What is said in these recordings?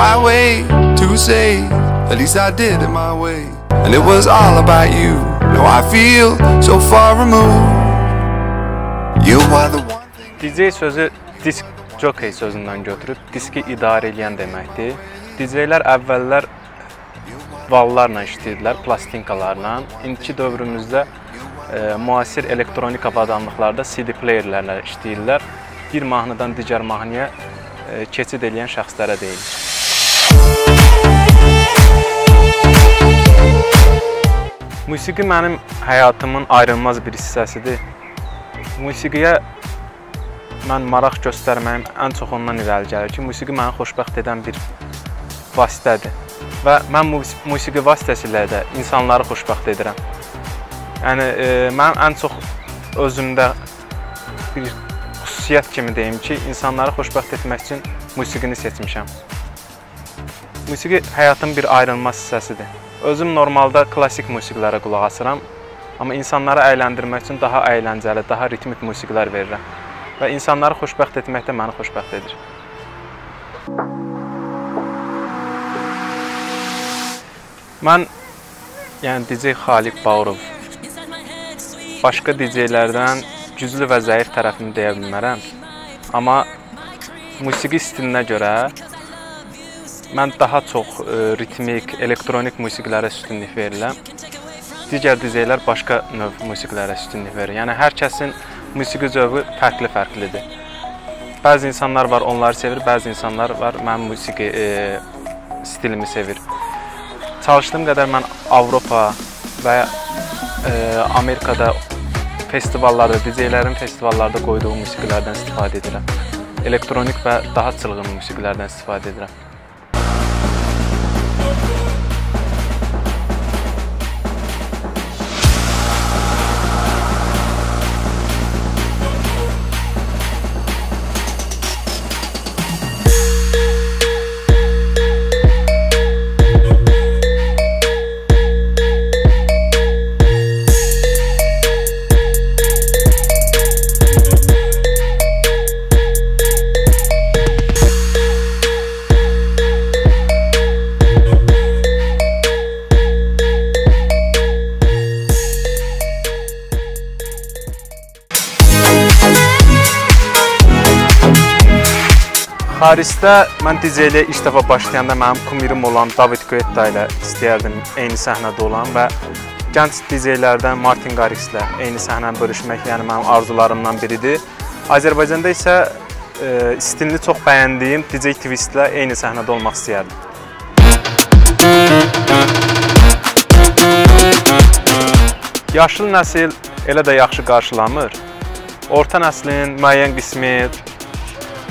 why wait to say? At least I did it my way. And it was all about you. Now I feel so far removed. You are the one thing. DJ sözü disk jockey sözündən götürüb diski idarə edən deməkdir. DJ-lər əvvəllər vallarla işləyirdilər, plastinkalarla. İndiki dövrümüzdə e, müasir elektronik avadanlıqlarda CD playerlərlə işləyirlər. Bir mahnıdan digər mahnıya e, keçid edən şəxslərə deyilir. Musiqi mənim həyatımın ayrılmaz bir hissəsidir. Musiqiyə mən maraq göstərməyim ən çox ondan irəli gəlir ki, musiqi məni xoşbəxt edən bir vasitədir və mən mus musiqi vasitəsilə də insanları xoşbəxt edirəm. Yəni e, mənim ən çox özümdə bir xüsusiyyət kimi deyim ki, insanları xoşbəxt etmək üçün musiqini seçmişəm. Musiqi həyatın bir ayrılmaz hissəsidir. Özüm normalda klassik musiqilərə qulaq asıram, amma insanları əyləndirmək üçün daha əyləncəli, daha ritmik musiqilər verirəm və insanları xoşbəxt etmək də məni xoşbəxt edir. Mən yəni DJ Xaliq Bağırov başqa DJ-lərdən güclü və zəif tərəfini deyə bilmərəm. Amma musiqi stilinə görə mən daha çox e, ritmik, elektronik musiqilərə üstünlük verirəm. Digər DJ-lər başqa növ musiqilərə üstünlük verir. Yəni hər kəsin musiqi zövqü fərqli-fərqlidir. Bəzi insanlar var, onları sevir, bəzi insanlar var, mənim musiqi e, stilimi sevir. Çalışdığım qədər mən Avropa və e, Amerikada festivallarda, DJ-lərin festivallarda qoyduğu musiqilərdən istifadə edirəm. Elektronik və daha çılğın musiqilərdən istifadə edirəm. Parisdə mən DJ-yə ilk dəfə başlayanda mənim kumirim olan David Guetta ilə istəyərdim eyni səhnədə olan və gənc DJ-lərdən Martin Garrix-lə eyni səhnəni bölüşmək, yəni mənim arzularımdan biridir. Azərbaycanda isə e, stilini çox bəyəndiyim DJ Twist-lə eyni səhnədə olmaq istəyərdim. Yaşlı nəsil elə də yaxşı qarşılamır. Orta nəslin müəyyən qismi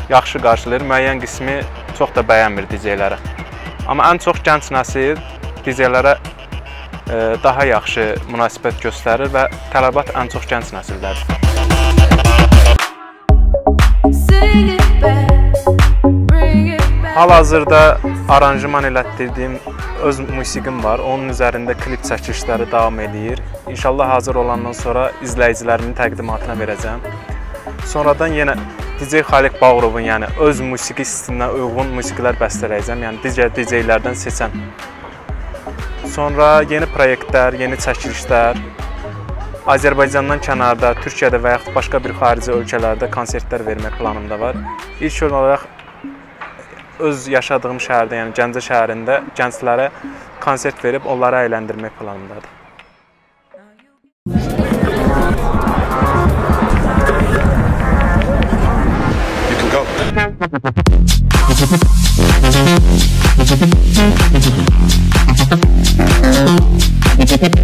yaxşı qarşılayır, müəyyən qismi çox da bəyənmir DJ-ləri. Amma ən çox gənc nəsil DJ-lərə e, daha yaxşı münasibət göstərir və tələbat ən çox gənc nəsildədir. Hal-hazırda aranjman elətdirdiyim öz musiqim var. Onun üzərində klip çəkilişləri davam edir. İnşallah hazır olandan sonra izləyicilərimin təqdimatına verəcəm. Sonradan yenə DJ Xaliq Bağırovun, yəni öz musiqi stilinə uyğun musiqilər bəstələyəcəm. Yəni digər DJ-lərdən seçən. Sonra yeni layihələr, yeni çəkilişlər, Azərbaycandan kənarda, Türkiyədə və yaxud başqa bir xarici ölkələrdə konsertlər vermək planımda var. İlk olaraq öz yaşadığım şəhərdə, yəni Gəncə şəhərində gənclərə konsert verib onları əyləndirmək planımdadır. Thank